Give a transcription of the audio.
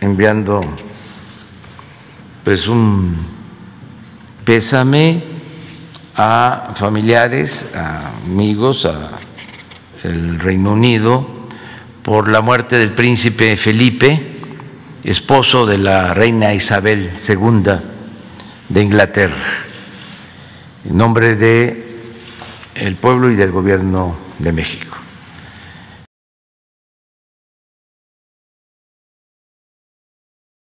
enviando pues un pésame a familiares, a amigos, a el Reino Unido por la muerte del príncipe Felipe, esposo de la reina Isabel II de Inglaterra. En nombre de el pueblo y del gobierno de México.